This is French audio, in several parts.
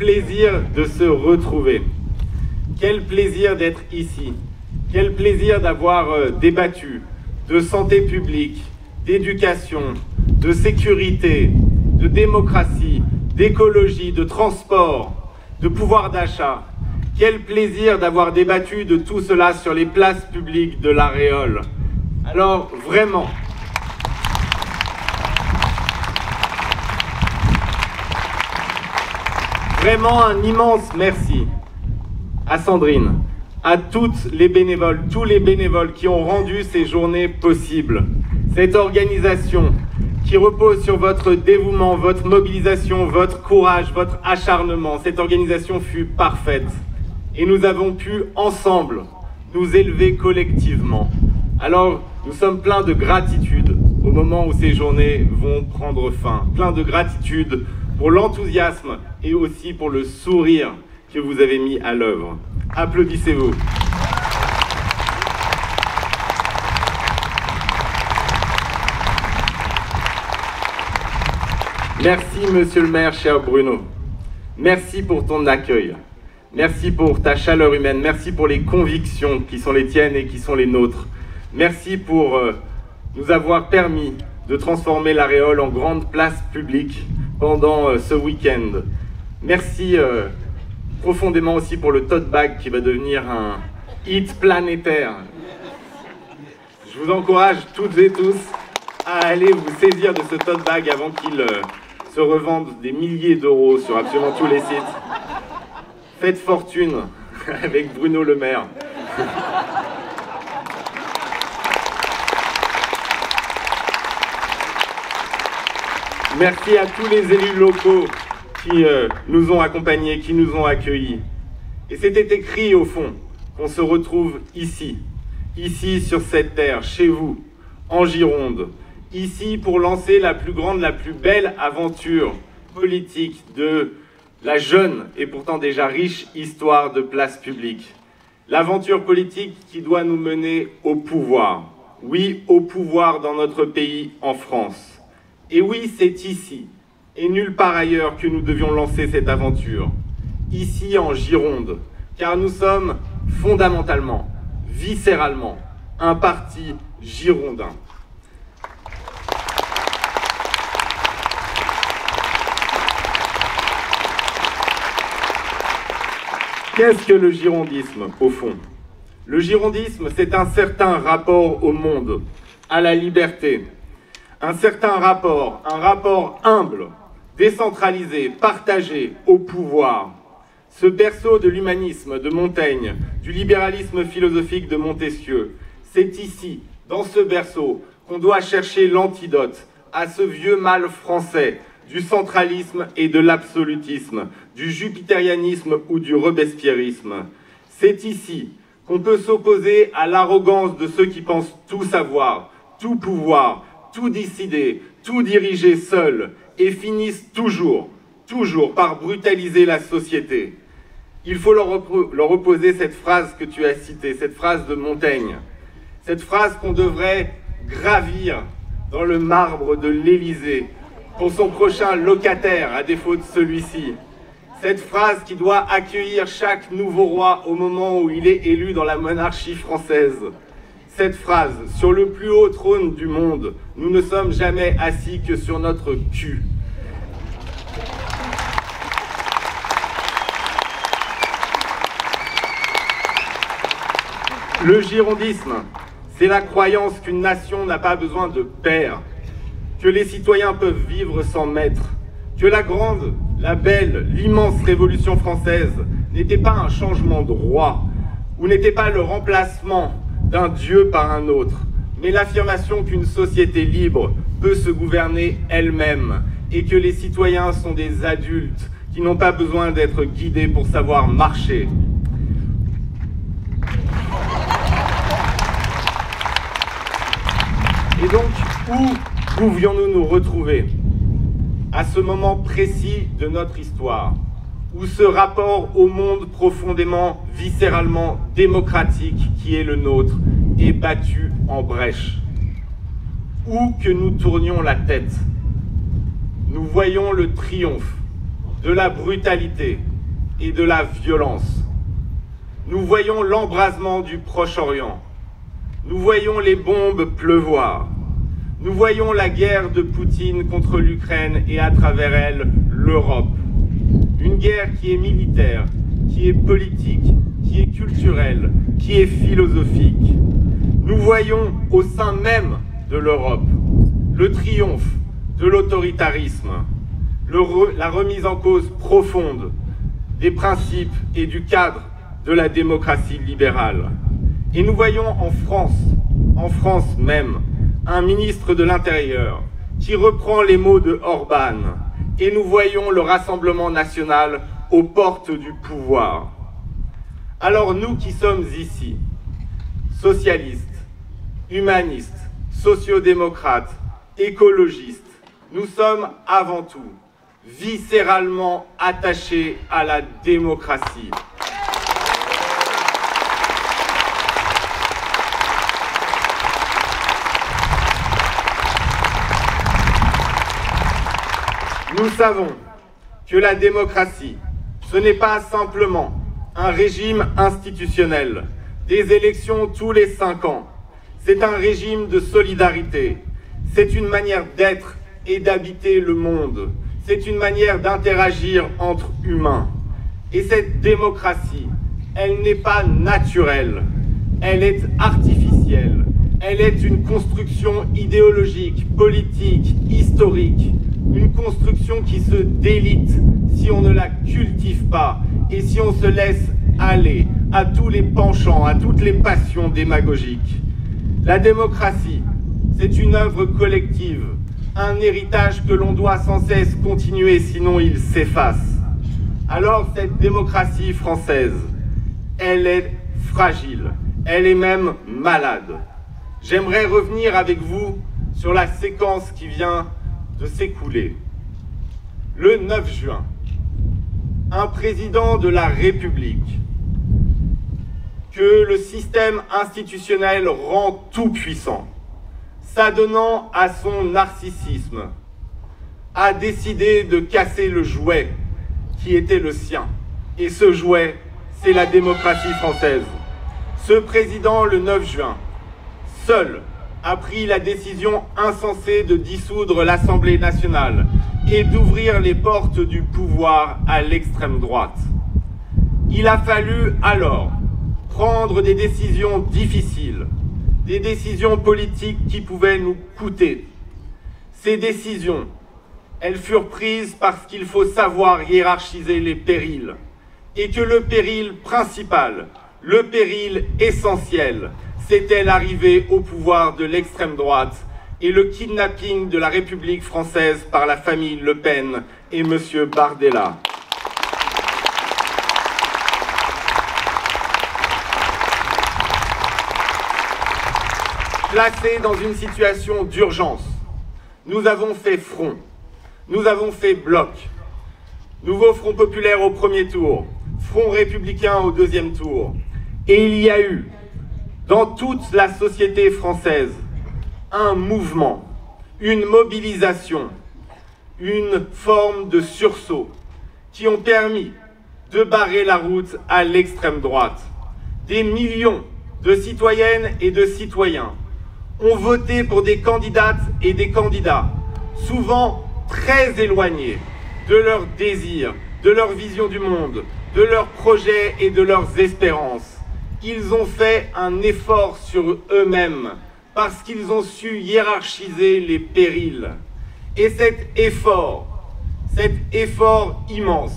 plaisir de se retrouver. Quel plaisir d'être ici. Quel plaisir d'avoir euh, débattu de santé publique, d'éducation, de sécurité, de démocratie, d'écologie, de transport, de pouvoir d'achat. Quel plaisir d'avoir débattu de tout cela sur les places publiques de l'Aréole. Alors vraiment, vraiment un immense merci à Sandrine, à toutes les bénévoles, tous les bénévoles qui ont rendu ces journées possibles. Cette organisation qui repose sur votre dévouement, votre mobilisation, votre courage, votre acharnement. Cette organisation fut parfaite et nous avons pu ensemble nous élever collectivement. Alors, nous sommes pleins de gratitude au moment où ces journées vont prendre fin. Plein de gratitude pour l'enthousiasme et aussi pour le sourire que vous avez mis à l'œuvre. Applaudissez-vous. Merci, monsieur le maire, cher Bruno. Merci pour ton accueil. Merci pour ta chaleur humaine. Merci pour les convictions qui sont les tiennes et qui sont les nôtres. Merci pour euh, nous avoir permis de transformer l'aréole en grande place publique pendant euh, ce week-end. Merci euh, profondément aussi pour le tote bag qui va devenir un hit planétaire. Je vous encourage toutes et tous à aller vous saisir de ce tote bag avant qu'il se revende des milliers d'euros sur absolument tous les sites. Faites fortune avec Bruno Le Maire. Merci à tous les élus locaux qui euh, nous ont accompagnés, qui nous ont accueillis. Et c'était écrit au fond qu'on se retrouve ici, ici sur cette terre, chez vous, en Gironde, ici pour lancer la plus grande, la plus belle aventure politique de la jeune et pourtant déjà riche histoire de place publique. L'aventure politique qui doit nous mener au pouvoir. Oui, au pouvoir dans notre pays, en France. Et oui, c'est ici, et nulle part ailleurs, que nous devions lancer cette aventure. Ici, en Gironde, car nous sommes fondamentalement, viscéralement, un parti girondin. Qu'est-ce que le girondisme, au fond? Le girondisme, c'est un certain rapport au monde, à la liberté, un certain rapport, un rapport humble, décentralisé, partagé au pouvoir. Ce berceau de l'humanisme de Montaigne, du libéralisme philosophique de Montesquieu, c'est ici, dans ce berceau, qu'on doit chercher l'antidote à ce vieux mal français du centralisme et de l'absolutisme, du jupitérianisme ou du robespierrisme. C'est ici qu'on peut s'opposer à l'arrogance de ceux qui pensent tout savoir, tout pouvoir, tout décider, tout diriger seuls et finissent toujours, toujours par brutaliser la société. Il faut leur, leur opposer cette phrase que tu as citée, cette phrase de Montaigne, cette phrase qu'on devrait gravir dans le marbre de l'Élysée pour son prochain locataire, à défaut de celui-ci. Cette phrase qui doit accueillir chaque nouveau roi au moment où il est élu dans la monarchie française. Cette phrase, sur le plus haut trône du monde, nous ne sommes jamais assis que sur notre cul. Le girondisme, c'est la croyance qu'une nation n'a pas besoin de père, que les citoyens peuvent vivre sans maître, que la grande, la belle, l'immense révolution française n'était pas un changement de roi, ou n'était pas le remplacement d'un Dieu par un autre, mais l'affirmation qu'une société libre peut se gouverner elle-même et que les citoyens sont des adultes qui n'ont pas besoin d'être guidés pour savoir marcher. Et donc, où pouvions-nous nous retrouver à ce moment précis de notre histoire, où ce rapport au monde profondément, viscéralement démocratique qui est le nôtre est battu en brèche Où que nous tournions la tête, nous voyons le triomphe de la brutalité et de la violence. Nous voyons l'embrasement du Proche-Orient. Nous voyons les bombes pleuvoir. Nous voyons la guerre de Poutine contre l'Ukraine et à travers elle l'Europe. Une guerre qui est militaire, qui est politique, qui est culturelle, qui est philosophique. Nous voyons au sein même de l'Europe le triomphe de l'autoritarisme, la remise en cause profonde des principes et du cadre de la démocratie libérale. Et nous voyons en France, en France même, un ministre de l'Intérieur qui reprend les mots de Orban. Et nous voyons le Rassemblement national aux portes du pouvoir. Alors nous qui sommes ici, socialistes, humanistes, sociodémocrates, écologistes, nous sommes avant tout viscéralement attachés à la démocratie. Nous savons que la démocratie, ce n'est pas simplement un régime institutionnel, des élections tous les cinq ans. C'est un régime de solidarité. C'est une manière d'être et d'habiter le monde. C'est une manière d'interagir entre humains. Et cette démocratie, elle n'est pas naturelle, elle est artificielle. Elle est une construction idéologique, politique, historique, une construction qui se délite si on ne la cultive pas et si on se laisse aller à tous les penchants, à toutes les passions démagogiques. La démocratie, c'est une œuvre collective, un héritage que l'on doit sans cesse continuer, sinon il s'efface. Alors cette démocratie française, elle est fragile, elle est même malade. J'aimerais revenir avec vous sur la séquence qui vient de s'écouler. Le 9 juin, un président de la République que le système institutionnel rend tout puissant, s'adonnant à son narcissisme, a décidé de casser le jouet qui était le sien. Et ce jouet, c'est la démocratie française. Ce président, le 9 juin, seul a pris la décision insensée de dissoudre l'Assemblée nationale et d'ouvrir les portes du pouvoir à l'extrême droite. Il a fallu alors prendre des décisions difficiles, des décisions politiques qui pouvaient nous coûter. Ces décisions, elles furent prises parce qu'il faut savoir hiérarchiser les périls et que le péril principal, le péril essentiel, c'était l'arrivée au pouvoir de l'extrême droite et le kidnapping de la République française par la famille Le Pen et M. Bardella. Placés dans une situation d'urgence, nous avons fait front, nous avons fait bloc. Nouveau Front populaire au premier tour, Front républicain au deuxième tour. Et il y a eu dans toute la société française un mouvement, une mobilisation, une forme de sursaut qui ont permis de barrer la route à l'extrême droite. Des millions de citoyennes et de citoyens ont voté pour des candidates et des candidats, souvent très éloignés de leurs désirs, de leur vision du monde, de leurs projets et de leurs espérances ils ont fait un effort sur eux-mêmes parce qu'ils ont su hiérarchiser les périls. Et cet effort, cet effort immense,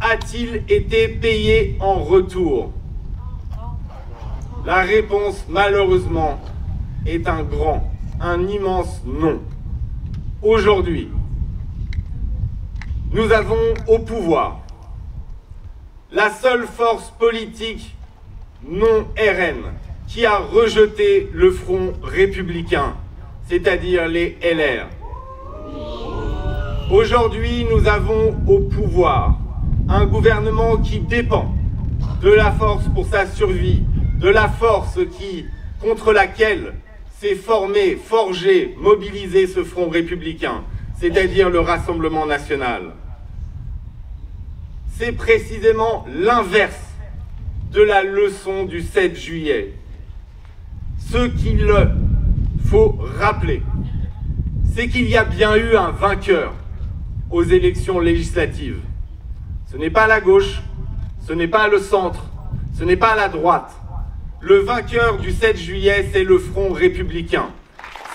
a-t-il été payé en retour? La réponse, malheureusement, est un grand, un immense non. Aujourd'hui, nous avons au pouvoir la seule force politique non RN, qui a rejeté le front républicain, c'est-à-dire les LR. Aujourd'hui, nous avons au pouvoir un gouvernement qui dépend de la force pour sa survie, de la force qui, contre laquelle s'est formé, forgé, mobilisé ce front républicain. c'est-à-dire le Rassemblement national. C'est précisément l'inverse de la leçon du 7 juillet. Ce qu'il faut rappeler, c'est qu'il y a bien eu un vainqueur aux élections législatives. Ce n'est pas la gauche, ce n'est pas le centre, ce n'est pas la droite. Le vainqueur du 7 juillet, c'est le Front républicain.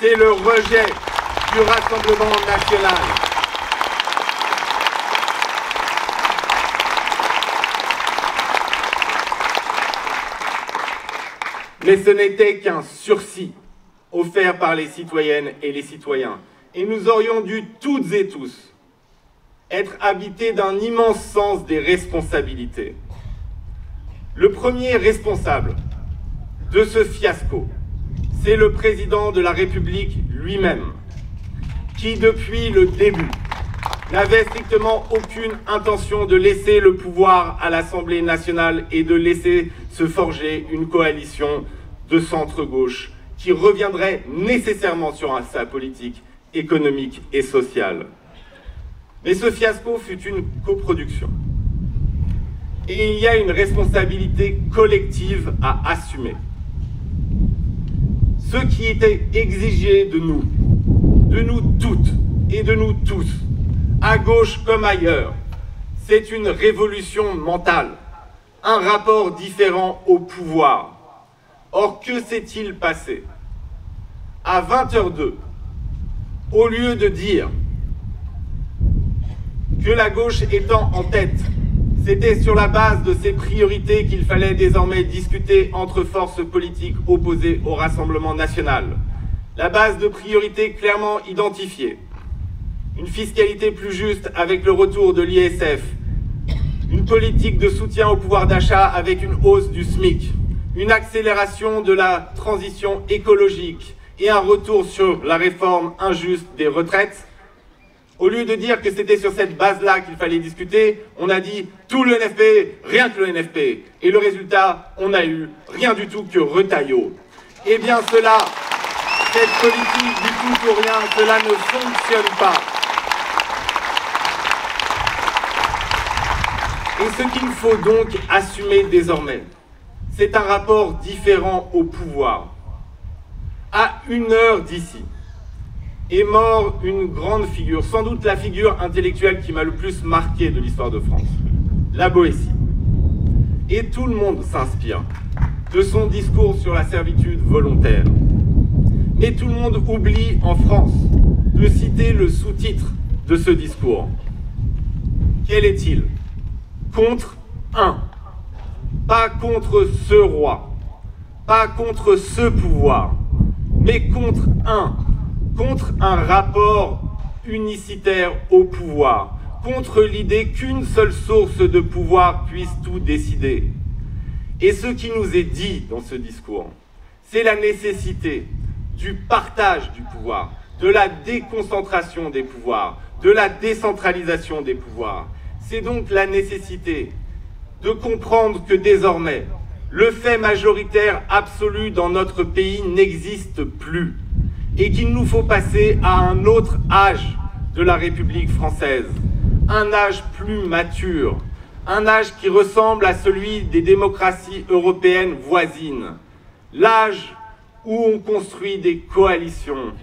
C'est le rejet du Rassemblement national. Mais ce n'était qu'un sursis offert par les citoyennes et les citoyens. Et nous aurions dû toutes et tous être habités d'un immense sens des responsabilités. Le premier responsable de ce fiasco, c'est le président de la République lui-même, qui depuis le début n'avait strictement aucune intention de laisser le pouvoir à l'Assemblée nationale et de laisser se forger une coalition de centre-gauche qui reviendrait nécessairement sur sa politique économique et sociale. Mais ce fiasco fut une coproduction. Et il y a une responsabilité collective à assumer. Ce qui était exigé de nous, de nous toutes et de nous tous, à gauche comme ailleurs, c'est une révolution mentale, un rapport différent au pouvoir. Or, que s'est-il passé? À 20h02, au lieu de dire que la gauche étant en tête, c'était sur la base de ces priorités qu'il fallait désormais discuter entre forces politiques opposées au Rassemblement national. La base de priorités clairement identifiée. Une fiscalité plus juste avec le retour de l'ISF. Une politique de soutien au pouvoir d'achat avec une hausse du SMIC. Une accélération de la transition écologique et un retour sur la réforme injuste des retraites au lieu de dire que c'était sur cette base-là qu'il fallait discuter, on a dit tout le NFP, rien que le NFP. Et le résultat, on a eu rien du tout que retaillot. Eh bien cela, cette politique du tout ou rien, cela ne fonctionne pas. Et ce qu'il faut donc assumer désormais, c'est un rapport différent au pouvoir. À une heure d'ici, est mort une grande figure, sans doute la figure intellectuelle qui m'a le plus marqué de l'histoire de France, la Boétie. Et tout le monde s'inspire de son discours sur la servitude volontaire. Et tout le monde oublie en France de citer le sous-titre de ce discours. Quel est-il? Contre un. Pas contre ce roi, pas contre ce pouvoir, mais contre un contre un rapport unicitaire au pouvoir, contre l'idée qu'une seule source de pouvoir puisse tout décider. Et ce qui nous est dit dans ce discours, c'est la nécessité du partage du pouvoir, de la déconcentration des pouvoirs, de la décentralisation des pouvoirs. C'est donc la nécessité de comprendre que désormais, le fait majoritaire absolu dans notre pays n'existe plus et qu'il nous faut passer à un autre âge de la République française, un âge plus mature, un âge qui ressemble à celui des démocraties européennes voisines, l'âge où on construit des coalitions,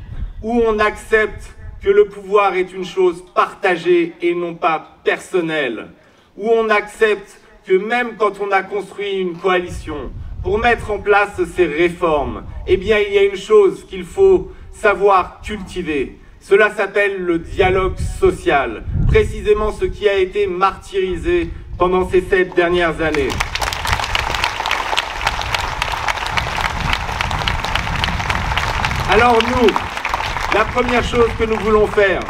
où on accepte que le pouvoir est une chose partagée et non pas personnelle, où on accepte que même quand on a construit une coalition, pour mettre en place ces réformes, eh bien il y a une chose qu'il faut savoir cultiver. Cela s'appelle le dialogue social, précisément ce qui a été martyrisé pendant ces sept dernières années. Alors nous, la première chose que nous voulons faire,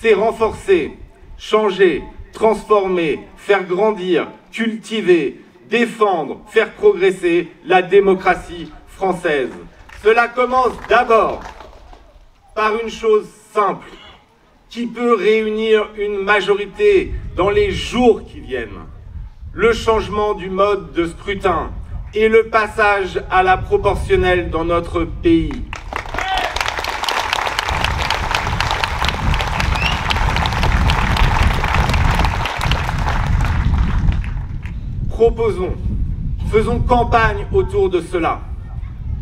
c'est renforcer, changer, transformer, faire grandir, cultiver, défendre, faire progresser la démocratie française. Cela commence d'abord par une chose simple qui peut réunir une majorité dans les jours qui viennent. Le changement du mode de scrutin et le passage à la proportionnelle dans notre pays. Proposons, faisons campagne autour de cela,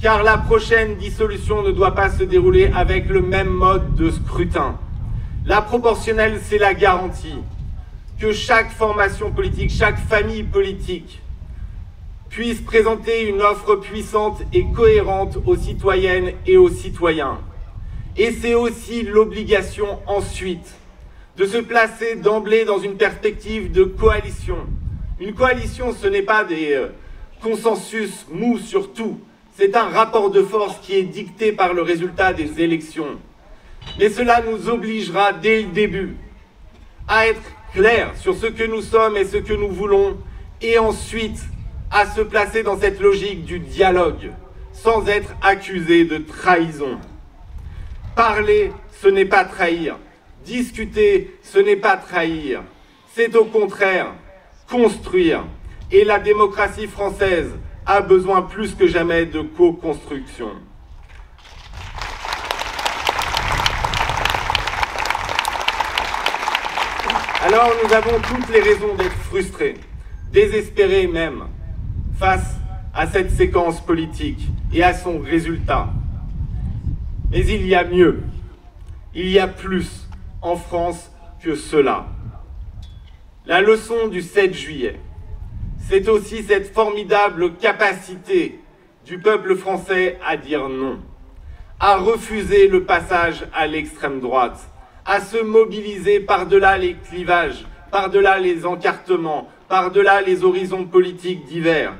car la prochaine dissolution ne doit pas se dérouler avec le même mode de scrutin. La proportionnelle, c'est la garantie que chaque formation politique, chaque famille politique puisse présenter une offre puissante et cohérente aux citoyennes et aux citoyens. Et c'est aussi l'obligation ensuite de se placer d'emblée dans une perspective de coalition. Une coalition, ce n'est pas des euh, consensus mous sur tout, c'est un rapport de force qui est dicté par le résultat des élections. Mais cela nous obligera dès le début à être clairs sur ce que nous sommes et ce que nous voulons, et ensuite à se placer dans cette logique du dialogue, sans être accusé de trahison. Parler, ce n'est pas trahir. Discuter, ce n'est pas trahir. C'est au contraire construire. Et la démocratie française a besoin plus que jamais de co-construction. Alors nous avons toutes les raisons d'être frustrés, désespérés même, face à cette séquence politique et à son résultat. Mais il y a mieux, il y a plus en France que cela. La leçon du 7 juillet, c'est aussi cette formidable capacité du peuple français à dire non, à refuser le passage à l'extrême droite, à se mobiliser par-delà les clivages, par-delà les encartements, par-delà les horizons politiques divers,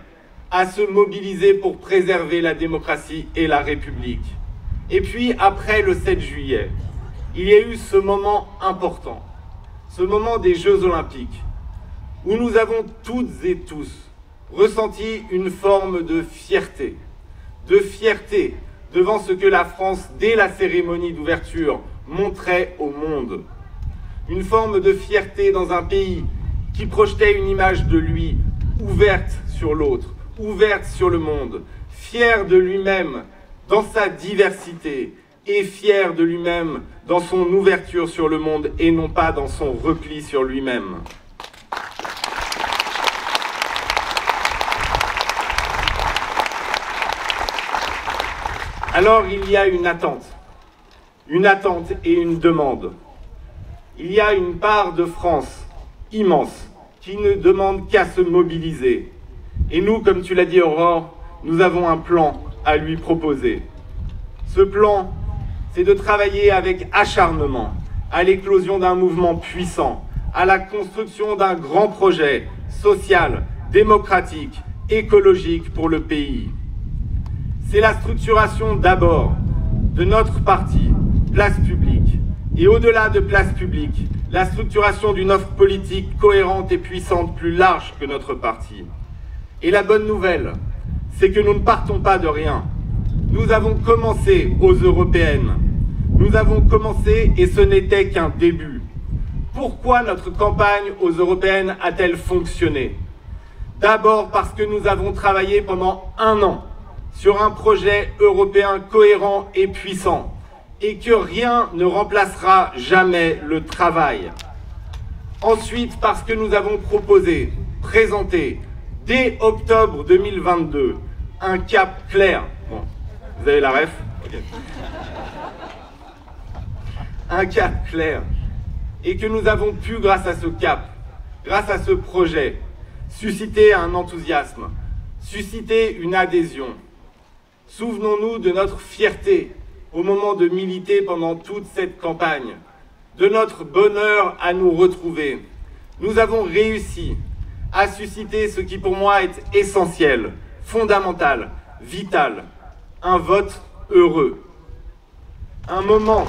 à se mobiliser pour préserver la démocratie et la République. Et puis, après le 7 juillet, il y a eu ce moment important, ce moment des Jeux olympiques, où nous avons toutes et tous ressenti une forme de fierté, de fierté devant ce que la France, dès la cérémonie d'ouverture, montrait au monde. Une forme de fierté dans un pays qui projetait une image de lui ouverte sur l'autre, ouverte sur le monde, fier de lui-même dans sa diversité et fier de lui-même dans son ouverture sur le monde et non pas dans son repli sur lui-même. Alors il y a une attente une attente et une demande. Il y a une part de France immense qui ne demande qu'à se mobiliser. Et nous, comme tu l'as dit Aurore, nous avons un plan à lui proposer. Ce plan, c'est de travailler avec acharnement à l'éclosion d'un mouvement puissant, à la construction d'un grand projet social, démocratique, écologique pour le pays. C'est la structuration d'abord de notre parti, place publique. Et au-delà de place publique, la structuration d'une offre politique cohérente et puissante plus large que notre parti. Et la bonne nouvelle, c'est que nous ne partons pas de rien. Nous avons commencé aux européennes. Nous avons commencé et ce n'était qu'un début. Pourquoi notre campagne aux européennes a-t-elle fonctionné? D'abord parce que nous avons travaillé pendant un an sur un projet européen cohérent et puissant et que rien ne remplacera jamais le travail. Ensuite, parce que nous avons proposé, présenté, dès octobre 2022, un cap clair. Bon, vous avez la ref? Un cap clair. Et que nous avons pu, grâce à ce cap, grâce à ce projet, susciter un enthousiasme, susciter une adhésion. Souvenons-nous de notre fierté au moment de militer pendant toute cette campagne, de notre bonheur à nous retrouver. Nous avons réussi à susciter ce qui pour moi est essentiel, fondamental, vital, un vote heureux. Un moment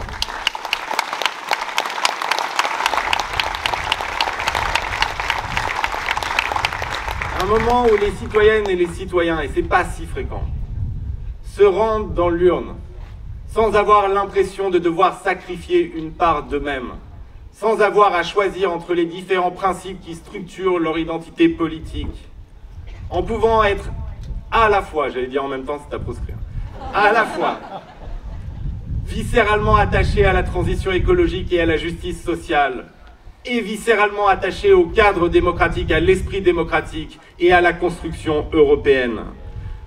moment où les citoyennes et les citoyens, et c'est pas si fréquent, se rendent dans l'urne sans avoir l'impression de devoir sacrifier une part d'eux-mêmes, sans avoir à choisir entre les différents principes qui structurent leur identité politique, en pouvant être à la fois, j'allais dire en même temps, c'est à proscrire, à la fois viscéralement attachés à la transition écologique et à la justice sociale, et viscéralement attachés au cadre démocratique, à l'esprit démocratique et à la construction européenne.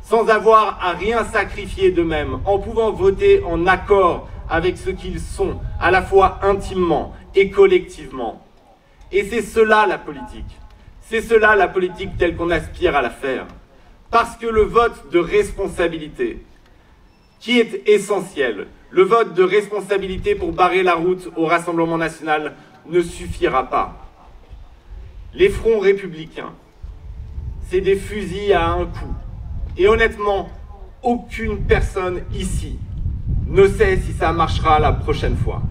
Sans avoir à rien sacrifier d'eux-mêmes, en pouvant voter en accord avec ce qu'ils sont, à la fois intimement et collectivement. Et c'est cela la politique. C'est cela la politique telle qu'on aspire à la faire. Parce que le vote de responsabilité, qui est essentiel, le vote de responsabilité pour barrer la route au Rassemblement national ne suffira pas. Les fronts républicains, c'est des fusils à un coup. Et honnêtement, aucune personne ici ne sait si ça marchera la prochaine fois.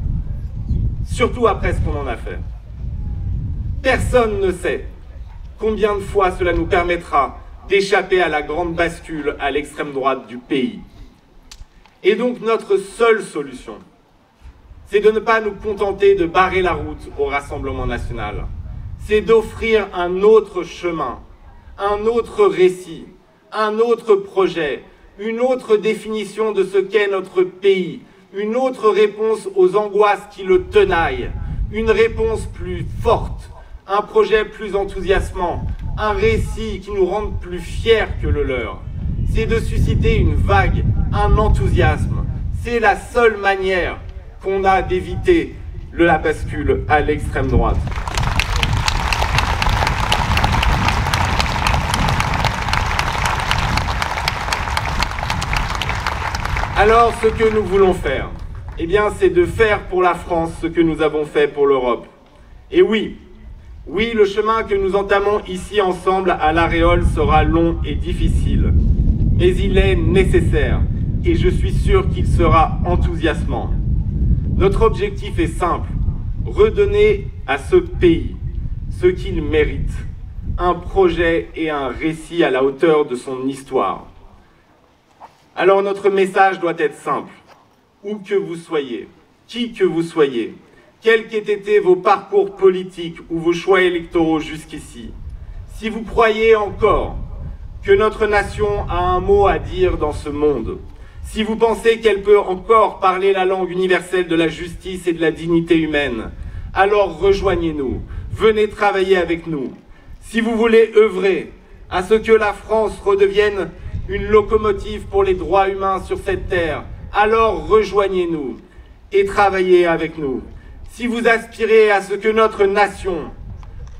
Surtout après ce qu'on en a fait. Personne ne sait combien de fois cela nous permettra d'échapper à la grande bascule à l'extrême droite du pays. Et donc notre seule solution, c'est de ne pas nous contenter de barrer la route au Rassemblement national. C'est d'offrir un autre chemin, un autre récit, un autre projet, une autre définition de ce qu'est notre pays, une autre réponse aux angoisses qui le tenaillent, une réponse plus forte, un projet plus enthousiasmant, un récit qui nous rende plus fiers que le leur. C'est de susciter une vague, un enthousiasme. C'est la seule manière qu'on a d'éviter la bascule à l'extrême droite. Alors, ce que nous voulons faire, eh bien, c'est de faire pour la France ce que nous avons fait pour l'Europe. Et oui, oui, le chemin que nous entamons ici ensemble à l'Aréole sera long et difficile, mais il est nécessaire et je suis sûr qu'il sera enthousiasmant. Notre objectif est simple, redonner à ce pays ce qu'il mérite, un projet et un récit à la hauteur de son histoire. Alors notre message doit être simple, où que vous soyez, qui que vous soyez, quels qu'aient été vos parcours politiques ou vos choix électoraux jusqu'ici, si vous croyez encore que notre nation a un mot à dire dans ce monde, si vous pensez qu'elle peut encore parler la langue universelle de la justice et de la dignité humaine, alors rejoignez-nous, venez travailler avec nous. Si vous voulez œuvrer à ce que la France redevienne une locomotive pour les droits humains sur cette terre, alors rejoignez-nous et travaillez avec nous si vous aspirez à ce que notre nation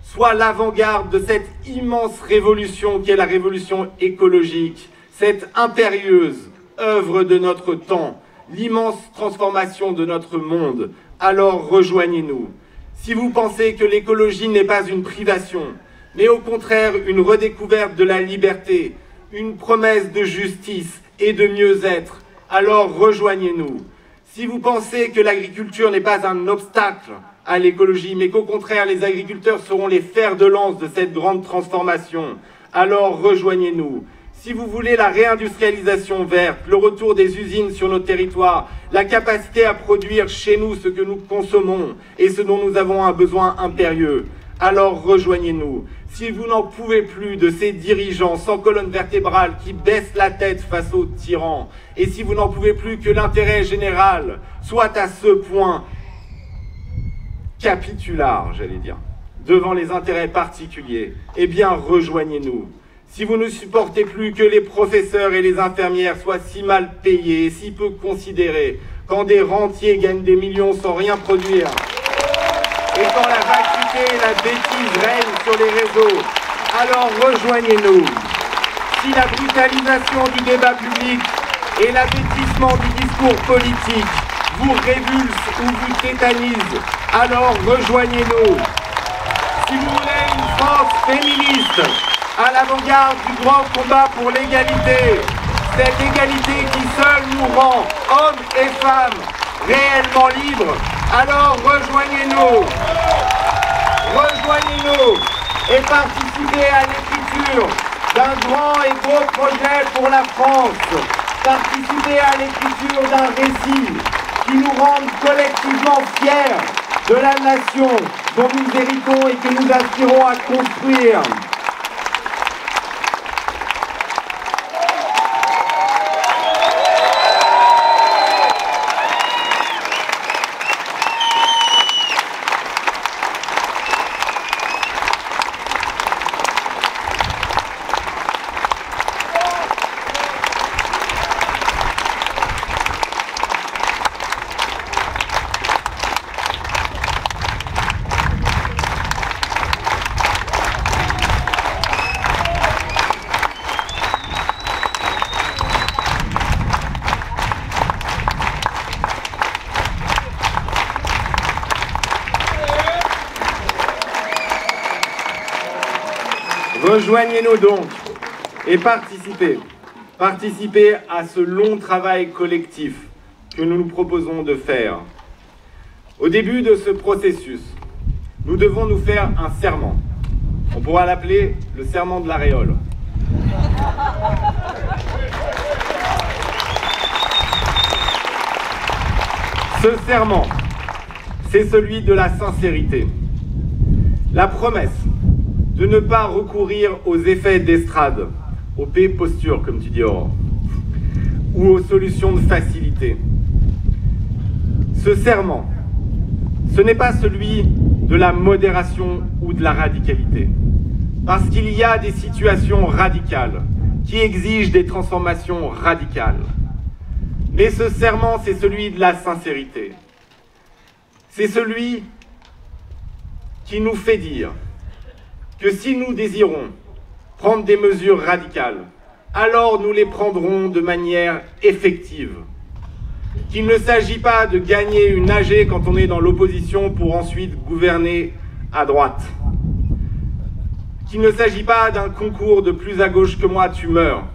soit l'avant-garde de cette immense révolution qui est la révolution écologique, cette impérieuse œuvre de notre temps, l'immense transformation de notre monde, alors rejoignez-nous. Si vous pensez que l'écologie n'est pas une privation, mais au contraire une redécouverte de la liberté, une promesse de justice et de mieux-être, alors rejoignez-nous. Si vous pensez que l'agriculture n'est pas un obstacle à l'écologie, mais qu'au contraire les agriculteurs seront les fers de lance de cette grande transformation, alors rejoignez-nous. Si vous voulez la réindustrialisation verte, le retour des usines sur nos territoires, la capacité à produire chez nous ce que nous consommons et ce dont nous avons un besoin impérieux, alors rejoignez-nous. Si vous n'en pouvez plus de ces dirigeants sans colonne vertébrale qui baissent la tête face aux tyrans, et si vous n'en pouvez plus que l'intérêt général soit à ce point capitulard, j'allais dire, devant les intérêts particuliers, eh bien rejoignez-nous. Si vous ne supportez plus que les professeurs et les infirmières soient si mal payés et si peu considérés, quand des rentiers gagnent des millions sans rien produire, et quand la vacuité et la bêtise règnent sur les réseaux, alors rejoignez-nous. Si la brutalisation du débat public et l'abêtissement du discours politique vous révulsent ou vous tétanisent, alors rejoignez-nous. Si vous voulez une France féministe à l'avant-garde du grand combat pour l'égalité, cette égalité qui seule nous rend hommes et femmes réellement libres, alors rejoignez-nous. Rejoignez-nous et participez à l'écriture d'un grand et beau projet pour la France. Participez à l'écriture d'un récit qui nous rende collectivement fiers de la nation dont nous héritons et que nous aspirons à construire. Rejoignez-nous donc et participez. Participez à ce long travail collectif que nous nous proposons de faire. Au début de ce processus, nous devons nous faire un serment. On pourra l'appeler le serment de l'aréole. Ce serment, c'est celui de la sincérité. La promesse de ne pas recourir aux effets d'estrade, aux P postures, comme tu dis, Aurore, ou aux solutions de facilité. Ce serment, ce n'est pas celui de la modération ou de la radicalité. Parce qu'il y a des situations radicales qui exigent des transformations radicales. Mais ce serment, c'est celui de la sincérité. C'est celui qui nous fait dire que si nous désirons prendre des mesures radicales, alors nous les prendrons de manière effective. Qu'il ne s'agit pas de gagner une AG quand on est dans l'opposition pour ensuite gouverner à droite. Qu'il ne s'agit pas d'un concours de plus à gauche que moi, tu meurs.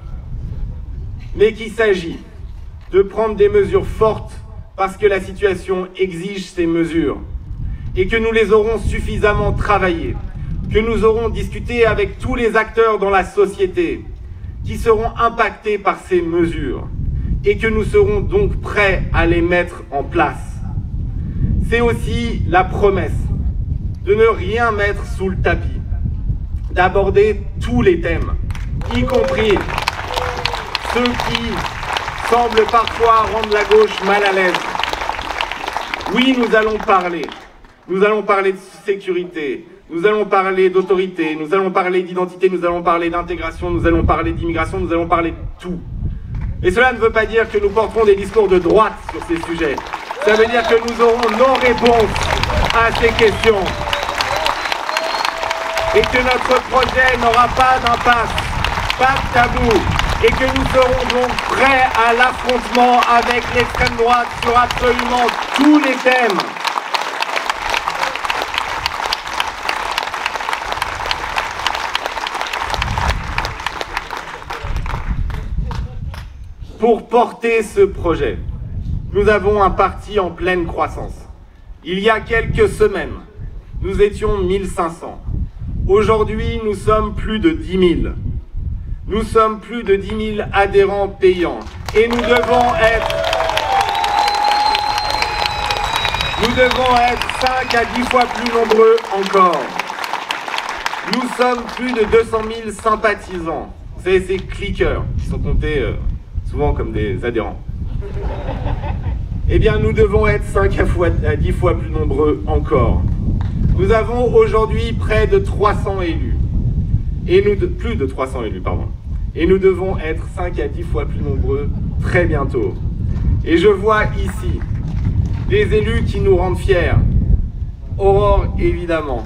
Mais qu'il s'agit de prendre des mesures fortes parce que la situation exige ces mesures et que nous les aurons suffisamment travaillées, que nous aurons discuté avec tous les acteurs dans la société qui seront impactés par ces mesures et que nous serons donc prêts à les mettre en place. C'est aussi la promesse de ne rien mettre sous le tapis, d'aborder tous les thèmes, y compris ceux qui semblent parfois rendre la gauche mal à l'aise. Oui, nous allons parler. Nous allons parler de sécurité, nous allons parler d'autorité, nous allons parler d'identité, nous allons parler d'intégration, nous allons parler d'immigration, nous allons parler de tout. Et cela ne veut pas dire que nous porterons des discours de droite sur ces sujets. Ça veut dire que nous aurons nos réponses à ces questions. Et que notre projet n'aura pas d'impasse, pas de tabou, et que nous serons donc prêts à l'affrontement avec l'extrême droite sur absolument tous les thèmes. Pour porter ce projet, nous avons un parti en pleine croissance. Il y a quelques semaines, nous étions 1500. Aujourd'hui, nous sommes plus de 10 000. Nous sommes plus de 10 000 adhérents payants. Et nous devons être... Nous devons être 5 à 10 fois plus nombreux encore. Nous sommes plus de 200 000 sympathisants. C'est ces cliqueurs qui sont comptés... Euh, souvent comme des adhérents. Eh bien, nous devons être 5 à 10 fois plus nombreux encore. Nous avons aujourd'hui près de 300 élus. Et nous plus de 300 élus, pardon. Et nous devons être 5 à 10 fois plus nombreux très bientôt. Et je vois ici des élus qui nous rendent fiers. Aurore, évidemment.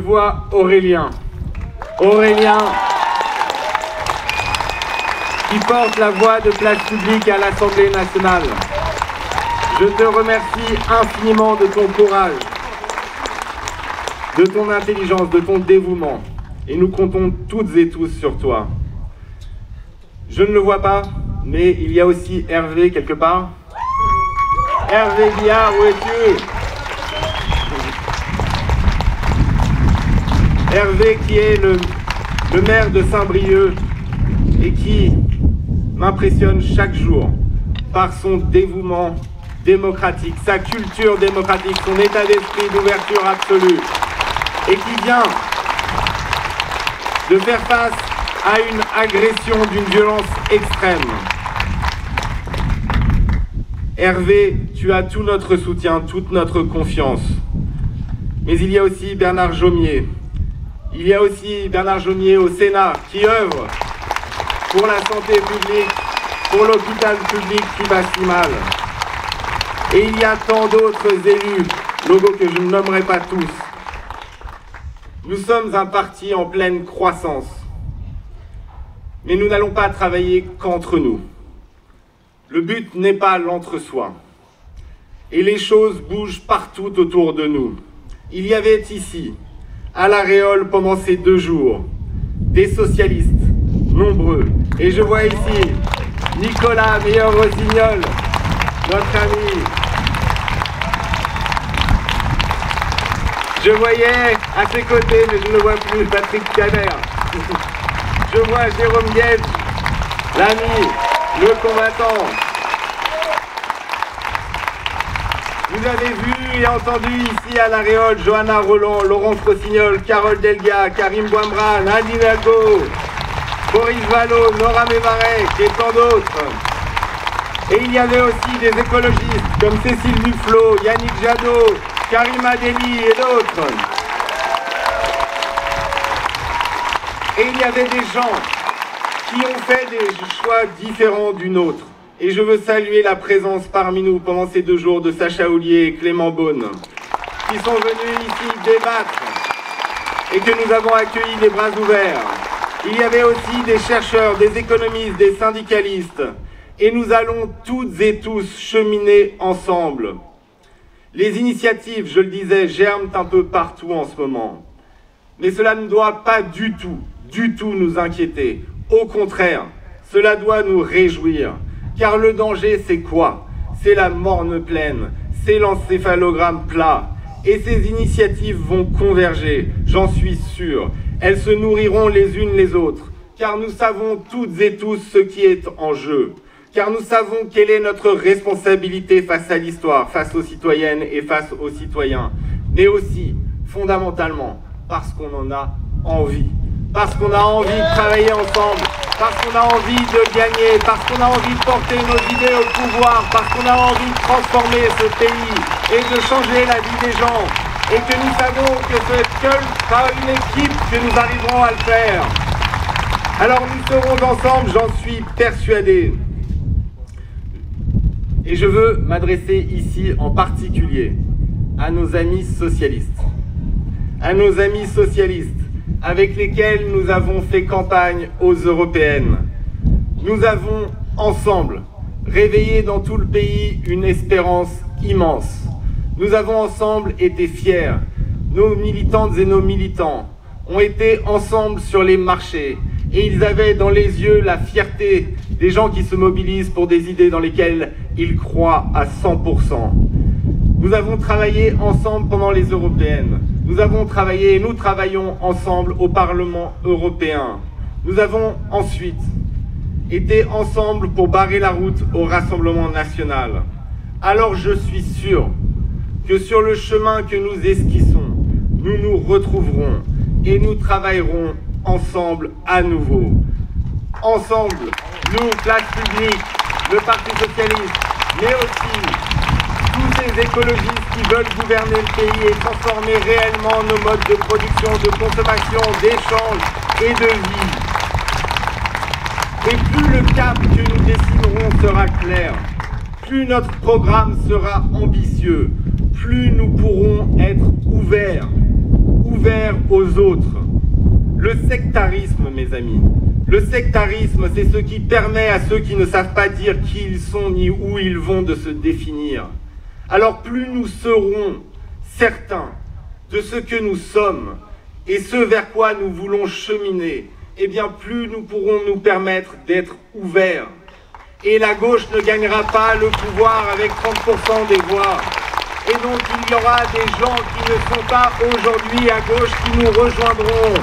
Vois Aurélien. Aurélien qui porte la voix de place publique à l'Assemblée nationale. Je te remercie infiniment de ton courage, de ton intelligence, de ton dévouement. Et nous comptons toutes et tous sur toi. Je ne le vois pas, mais il y a aussi Hervé quelque part. Hervé Guillard, où es-tu? Hervé qui est le, maire de Saint-Brieuc et qui m'impressionne chaque jour par son dévouement démocratique, sa culture démocratique, son état d'esprit d'ouverture absolue et qui vient de faire face à une agression d'une violence extrême. Hervé, tu as tout notre soutien, toute notre confiance. Mais il y a aussi Bernard Jaumier, Il y a aussi Bernard Jaumier au Sénat qui œuvre pour la santé publique, pour l'hôpital public qui va si mal. Et il y a tant d'autres élus, logos que je ne nommerai pas tous. Nous sommes un parti en pleine croissance. Mais nous n'allons pas travailler qu'entre nous. Le but n'est pas l'entre-soi. Et les choses bougent partout autour de nous. Il y avait ici, à la Réole pendant ces deux jours, des socialistes, nombreux. Et je vois ici Nicolas Meilleur-Rosignol, notre ami. Je voyais à ses côtés, mais je ne vois plus, Patrick Caner. Je vois Jérôme Guedge, l'ami, le combattant. Vous avez vu entendu ici à l'Aréole Johanna Roland, Laurence Rossignol, Carole Delga, Karim Boimbra, Nadine Nago, Boris Vallot, Nora Mévarek et tant d'autres. Et il y avait aussi des écologistes comme Cécile Duflo, Yannick Jadot, Karim Adeli et d'autres. Et il y avait des gens qui ont fait des choix différents du nôtre. Et je veux saluer la présence parmi nous pendant ces deux jours de Sacha Ollier et Clément Beaune, qui sont venus ici débattre et que nous avons accueillis les bras ouverts. Il y avait aussi des chercheurs, des économistes, des syndicalistes, et nous allons toutes et tous cheminer ensemble. Les initiatives, je le disais, germent un peu partout en ce moment. Mais cela ne doit pas du tout, du tout nous inquiéter. Au contraire, cela doit nous réjouir. Car le danger, c'est quoi? C'est la morne pleine, c'est l'encéphalogramme plat. Et ces initiatives vont converger, j'en suis sûr. Elles se nourriront les unes les autres, car nous savons toutes et tous ce qui est en jeu. Car nous savons quelle est notre responsabilité face à l'histoire, face aux citoyennes et face aux citoyens. Mais aussi, fondamentalement, parce qu'on en a envie. Parce qu'on a envie de travailler ensemble, parce qu'on a envie de gagner, parce qu'on a envie de porter nos idées au pouvoir, parce qu'on a envie de transformer ce pays et de changer la vie des gens. Et que nous savons que c'est que par une équipe que nous arriverons à le faire. Alors nous serons ensemble, j'en suis persuadé. Et je veux m'adresser ici en particulier à nos amis socialistes. À nos amis socialistes avec lesquels nous avons fait campagne aux européennes. Nous avons ensemble réveillé dans tout le pays une espérance immense. Nous avons ensemble été fiers. Nos militantes et nos militants ont été ensemble sur les marchés et ils avaient dans les yeux la fierté des gens qui se mobilisent pour des idées dans lesquelles ils croient à 100%. Nous avons travaillé ensemble pendant les européennes. Nous avons travaillé et nous travaillons ensemble au Parlement européen. Nous avons ensuite été ensemble pour barrer la route au Rassemblement national. Alors je suis sûr que sur le chemin que nous esquissons, nous nous retrouverons et nous travaillerons ensemble à nouveau. Ensemble, nous, place publique, le Parti socialiste, mais aussi tous ces écologistes qui veulent gouverner le pays et transformer réellement nos modes de production, de consommation, d'échange et de vie. Et plus le cap que nous dessinerons sera clair, plus notre programme sera ambitieux, plus nous pourrons être ouverts, ouverts aux autres. Le sectarisme, mes amis, le sectarisme, c'est ce qui permet à ceux qui ne savent pas dire qui ils sont ni où ils vont de se définir alors plus nous serons certains de ce que nous sommes et ce vers quoi nous voulons cheminer, eh bien plus nous pourrons nous permettre d'être ouverts. Et la gauche ne gagnera pas le pouvoir avec 30% des voix. Et donc il y aura des gens qui ne sont pas aujourd'hui à gauche qui nous rejoindront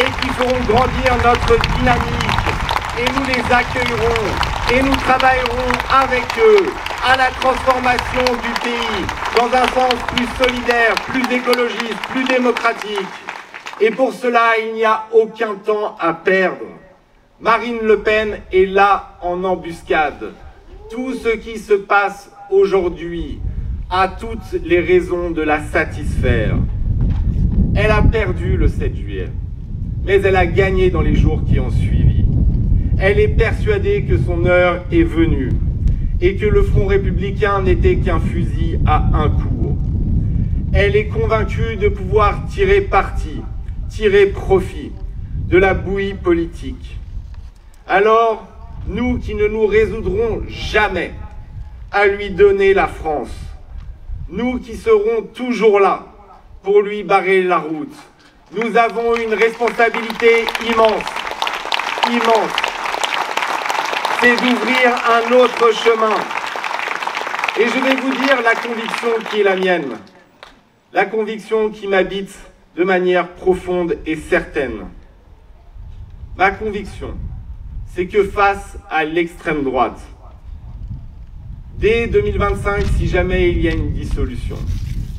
et qui feront grandir notre dynamique. Et nous les accueillerons et nous travaillerons avec eux à la transformation du pays dans un sens plus solidaire, plus écologiste, plus démocratique. Et pour cela, il n'y a aucun temps à perdre. Marine Le Pen est là en embuscade. Tout ce qui se passe aujourd'hui a toutes les raisons de la satisfaire. Elle a perdu le 7 juillet. mais elle a gagné dans les jours qui ont suivi. Elle est persuadée que son heure est venue et que le Front républicain n'était qu'un fusil à un cours. Elle est convaincue de pouvoir tirer parti, tirer profit de la bouillie politique. Alors, nous qui ne nous résoudrons jamais à lui donner la France, nous qui serons toujours là pour lui barrer la route, nous avons une responsabilité immense, immense. C'est d'ouvrir un autre chemin. Et je vais vous dire la conviction qui est la mienne, la conviction qui m'habite de manière profonde et certaine. Ma conviction, c'est que face à l'extrême droite, dès 2025, si jamais il y a une dissolution,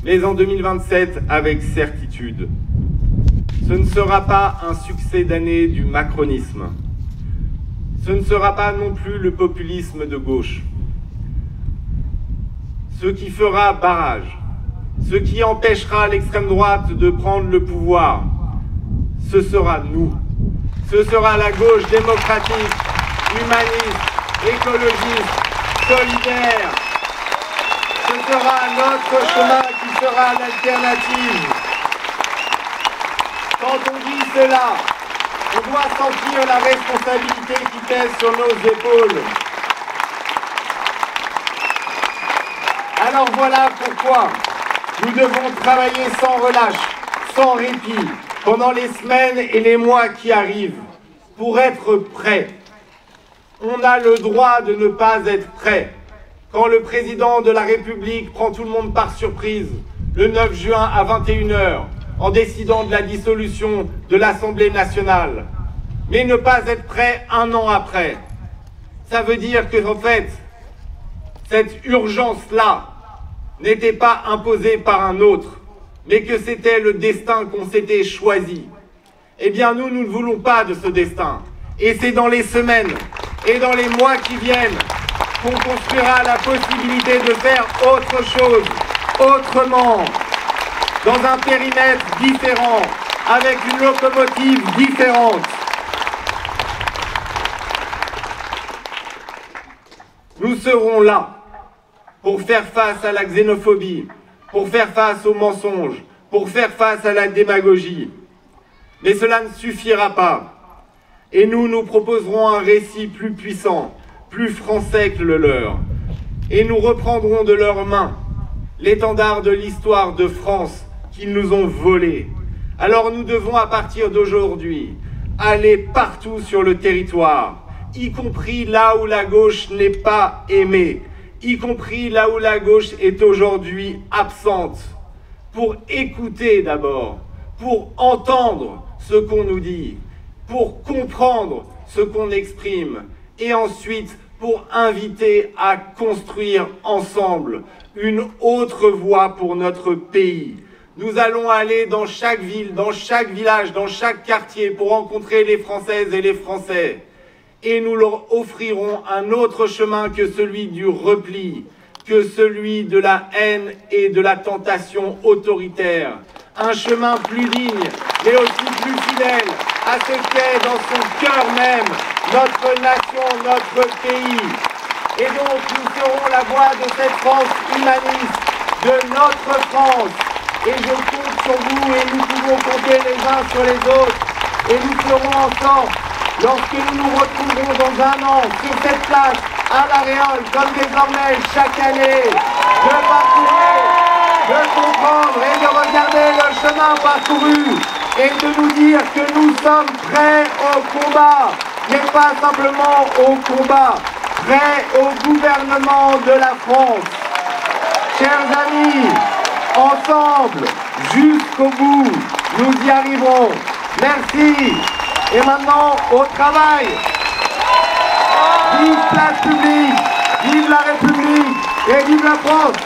mais en 2027 avec certitude, ce ne sera pas un succès d'année du macronisme. Ce ne sera pas non plus le populisme de gauche. Ce qui fera barrage, ce qui empêchera l'extrême droite de prendre le pouvoir, ce sera nous. Ce sera la gauche démocratique, humaniste, écologiste, solidaire. Ce sera notre chemin qui sera l'alternative. Quand on dit cela, on doit sentir la responsabilité qui pèse sur nos épaules. Alors voilà pourquoi nous devons travailler sans relâche, sans répit, pendant les semaines et les mois qui arrivent, pour être prêts. On a le droit de ne pas être prêt. Quand le président de la République prend tout le monde par surprise, le 9 juin à 21h, en décidant de la dissolution de l'Assemblée nationale, mais ne pas être prêt un an après. Ça veut dire que, en fait, cette urgence-là n'était pas imposée par un autre, mais que c'était le destin qu'on s'était choisi. Eh bien, nous, nous ne voulons pas de ce destin. Et c'est dans les semaines et dans les mois qui viennent qu'on construira la possibilité de faire autre chose, autrement, dans un périmètre différent, avec une locomotive différente. Nous serons là pour faire face à la xénophobie, pour faire face aux mensonges, pour faire face à la démagogie. Mais cela ne suffira pas. Et nous nous proposerons un récit plus puissant, plus français que le leur. Et nous reprendrons de leurs mains l'étendard de l'histoire de France qu'ils nous ont volé. Alors nous devons à partir d'aujourd'hui aller partout sur le territoire, y compris là où la gauche n'est pas aimée, y compris là où la gauche est aujourd'hui absente, pour écouter d'abord, pour entendre ce qu'on nous dit, pour comprendre ce qu'on exprime, et ensuite pour inviter à construire ensemble une autre voie pour notre pays, nous allons aller dans chaque ville, dans chaque village, dans chaque quartier pour rencontrer les Françaises et les Français. Et nous leur offrirons un autre chemin que celui du repli, que celui de la haine et de la tentation autoritaire. Un chemin plus digne, mais aussi plus fidèle à ce qu'est dans son cœur même notre nation, notre pays. Et donc nous serons la voix de cette France humaniste, de notre France, et je compte sur vous et nous pouvons compter les uns sur les autres. Et nous ferons ensemble, lorsque nous nous retrouverons dans un an sur cette place à la Réole, comme désormais chaque année, de parcourir, de comprendre et de regarder le chemin parcouru et de nous dire que nous sommes prêts au combat, mais pas simplement au combat, prêts au gouvernement de la France. Chers amis, ensemble, jusqu'au bout. Nous y arriverons. Merci. Et maintenant, au travail. Vive la République, vive la République et vive la France.